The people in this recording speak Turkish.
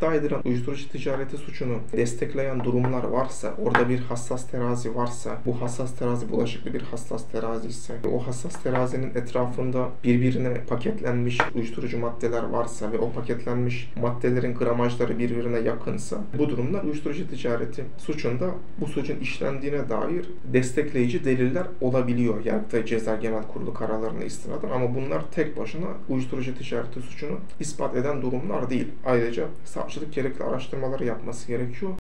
iddia edilen uyuşturucu ticareti suçunu destekleyen durumlar varsa, orada bir hassas terazi varsa, bu hassas terazi bulaşıklı bir hassas terazi ise, o hassas terazinin etrafında birbirine paketlenmiş uyuşturucu maddeler varsa ve o paketlenmiş maddelerin gramajları birbirine yakınsa, bu durumda uyuşturucu ticareti suçunda bu suçun işlendiğine dair destekleyici deliller olabiliyor. Yargıtay Ceza Genel Kurulu kararlarına istinaden ama bunlar tek başına uyuşturucu ticareti suçunu ispat eden durumlar değil. Ayrıca savcılık gerekli araştırmaları yapması gerekiyor.